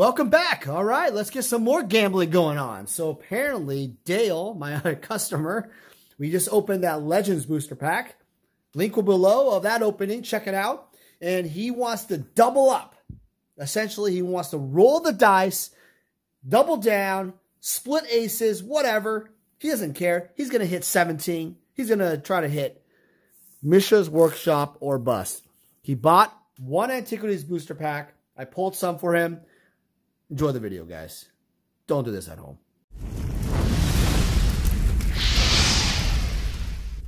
Welcome back. All right, let's get some more gambling going on. So apparently, Dale, my other customer, we just opened that Legends booster pack. Link will below of that opening. Check it out. And he wants to double up. Essentially, he wants to roll the dice, double down, split aces, whatever. He doesn't care. He's going to hit 17. He's going to try to hit Mishra's Workshop or bust. He bought one Antiquities booster pack. I pulled some for him. Enjoy the video, guys. Don't do this at home.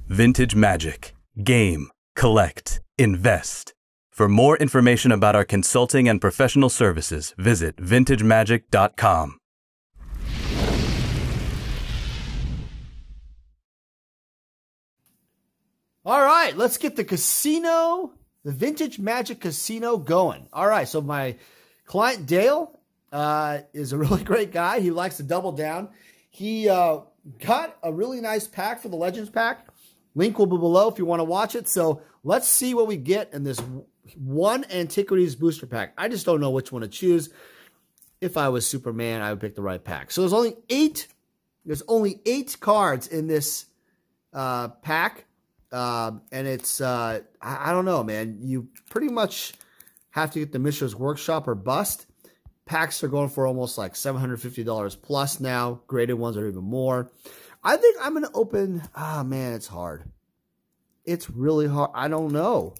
Vintage Magic. Game, collect, invest. For more information about our consulting and professional services, visit vintagemagic.com. All right, let's get the casino, the Vintage Magic Casino going. All right, so my client Dale uh, is a really great guy. He likes to double down. He uh, got a really nice pack for the Legends pack. Link will be below if you want to watch it. So let's see what we get in this one Antiquities booster pack. I just don't know which one to choose. If I was Superman, I would pick the right pack. So there's only eight. There's only eight cards in this uh, pack. Uh, and it's, uh, I, I, don't know, man. You pretty much have to get the Mishra's Workshop or bust. Packs are going for almost like $750 plus now. Graded ones are even more. I think I'm going to open, ah, oh, man, it's hard. It's really hard. I don't know.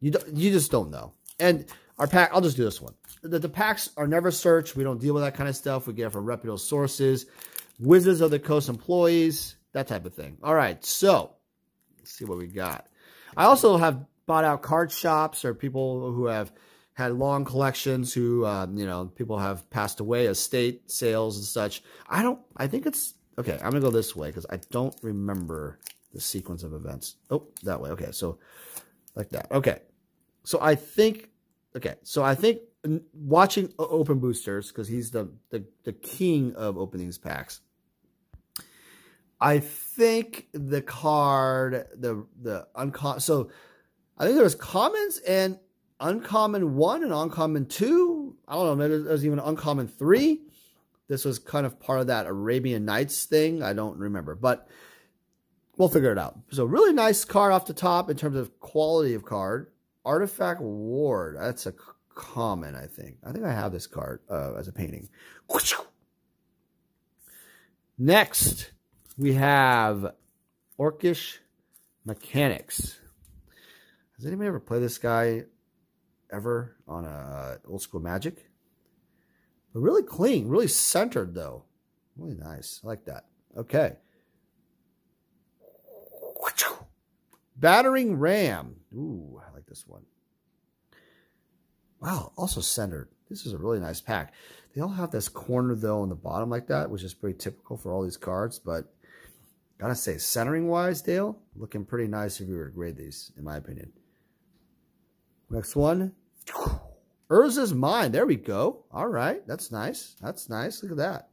You, don't, you just don't know. And our pack, I'll just do this one. The, the packs are never searched. We don't deal with that kind of stuff. We get it from reputable sources. Wizards of the Coast employees that type of thing. All right, so let's see what we got. I also have bought out card shops or people who have had long collections who, uh, you know, people have passed away, estate sales and such. I don't, I think it's, okay, I'm to go this way because I don't remember the sequence of events. Oh, that way. Okay, so like that. Okay, so I think, okay, so I think watching Open Boosters, because he's the, the, the king of opening these packs, I think the card, the the uncommon. So I think there was commons and uncommon one and uncommon two. I don't know. Maybe there's even uncommon three. This was kind of part of that Arabian Nights thing. I don't remember, but we'll figure it out. So really nice card off the top in terms of quality of card. Artifact Ward. That's a common, I think. I think I have this card uh, as a painting. Next, we have Orcish Mechanics. Has anybody ever played this guy ever on a uh, old school Magic? But really clean, really centered though. Really nice. I like that. Okay. Battering Ram. Ooh, I like this one. Wow, also centered. This is a really nice pack. They all have this corner, though, on the bottom like that, which is pretty typical for all these cards. But Gotta say, centering-wise, Dale, looking pretty nice if you were to grade these, in my opinion. Next one. Urza's Mine. There we go. All right. That's nice. That's nice. Look at that.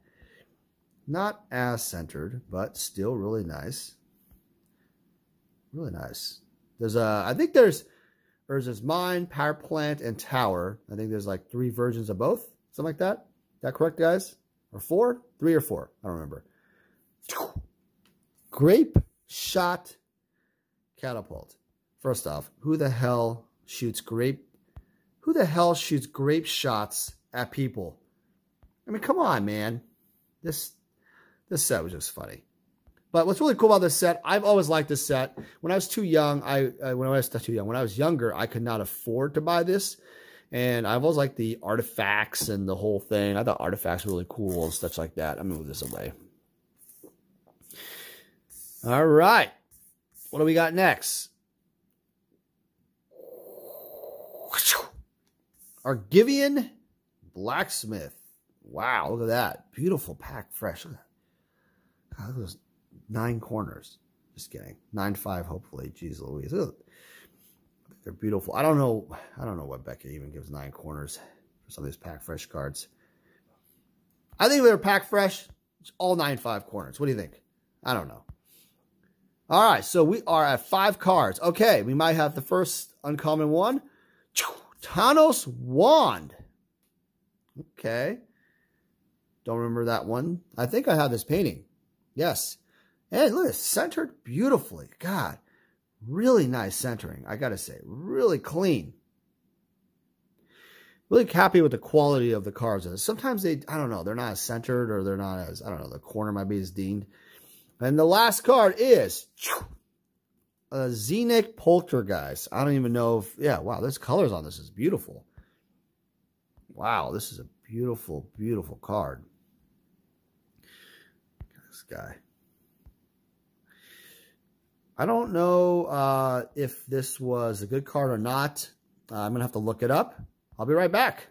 Not as centered, but still really nice. Really nice. There's a, I think there's Urza's Mine, Power Plant, and Tower. I think there's like three versions of both. Something like that. Is that correct, guys? Or four? Three or four? I don't remember. Grape shot catapult. First off, who the hell shoots grape? Who the hell shoots grape shots at people? I mean, come on, man. This this set was just funny. But what's really cool about this set, I've always liked this set. When I was too young, I when I was too young, when I was younger, I could not afford to buy this. And I've always liked the artifacts and the whole thing. I thought artifacts were really cool and stuff like that. I'm gonna move this away. All right. What do we got next? Argivian Blacksmith. Wow, look at that. Beautiful pack, fresh. Look at that. God, those nine corners. Just kidding. Nine five, hopefully. Jeez Louise. They're beautiful. I don't know. I don't know what Beckett even gives nine corners for some of these pack fresh cards. I think they're pack fresh. It's all nine five corners. What do you think? I don't know. All right, so we are at five cards. Okay, we might have the first uncommon one. Tawnos Wand. Okay. Don't remember that one. I think I have this painting. Yes. Hey, look, it's centered beautifully. God, really nice centering. I got to say, really clean. Really happy with the quality of the cards. Sometimes they, I don't know, they're not as centered or they're not as, I don't know, the corner might be as deaned. And the last card is a Xenic Poltergeist. I don't even know if, yeah, wow, this colors on this is beautiful. Wow, this is a beautiful, beautiful card. This guy. I don't know uh, if this was a good card or not. Uh, I'm going to have to look it up. I'll be right back.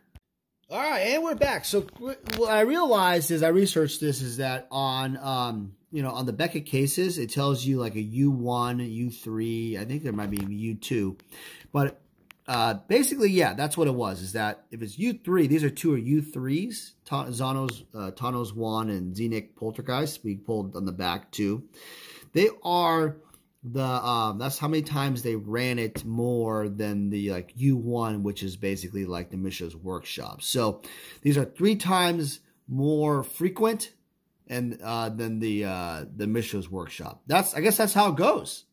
All right, and we're back. So what I realized as I researched this is that on, um, you know, on the Beckett cases, it tells you like a U1, U3. I think there might be U2. But uh, basically, yeah, that's what it was. Is that if it's U3, these are two are U3s, Zanos, uh, Tawnos 1 and Xenic Poltergeist. We pulled on the back too. They are the um that's how many times they ran it more than the like U1 which is basically like the Mishra's workshop. So these are three times more frequent and uh than the uh the Mishra's workshop. That's I guess that's how it goes.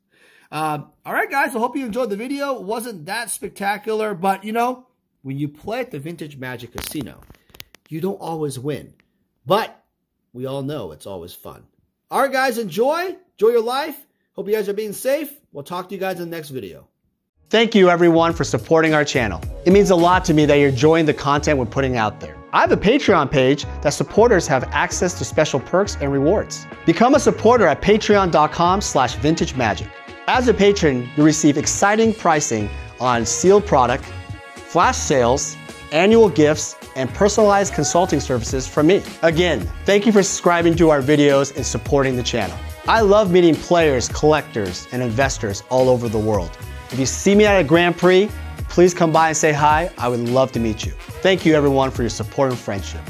Um, all right guys, I hope you enjoyed the video. It wasn't that spectacular, but you know, when you play at the Vintage Magic Casino, you don't always win. But we all know it's always fun. All right guys, enjoy. Enjoy your life Hope you guys are being safe. We'll talk to you guys in the next video. Thank you everyone for supporting our channel. It means a lot to me that you're enjoying the content we're putting out there. I have a Patreon page that supporters have access to special perks and rewards. Become a supporter at patreon.com slash vintagemagic. As a patron, you receive exciting pricing on sealed product, flash sales, annual gifts, and personalized consulting services from me. Again, thank you for subscribing to our videos and supporting the channel. I love meeting players, collectors, and investors all over the world. If you see me at a Grand Prix, please come by and say hi. I would love to meet you. Thank you everyone for your support and friendship.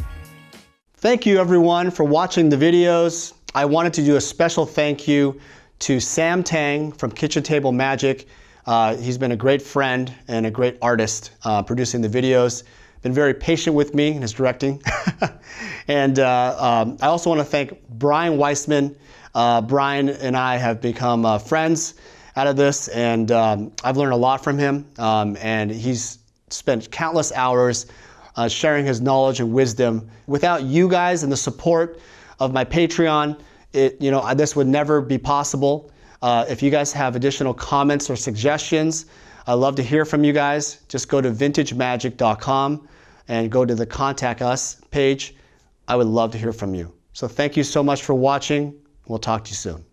Thank you everyone for watching the videos. I wanted to do a special thank you to Sam Tang from Kitchen Table Magic. Uh, he's been a great friend and a great artist uh, producing the videos. Been very patient with me in his directing. and uh, um, I also want to thank Brian Weissman. Uh, Brian and I have become uh, friends out of this, and um, I've learned a lot from him. Um, and he's spent countless hours uh, sharing his knowledge and wisdom. Without you guys and the support of my Patreon, it, you know, this would never be possible. Uh, if you guys have additional comments or suggestions, I'd love to hear from you guys. Just go to vintagemagic.com and go to the Contact Us page. I would love to hear from you. So thank you so much for watching. We'll talk to you soon.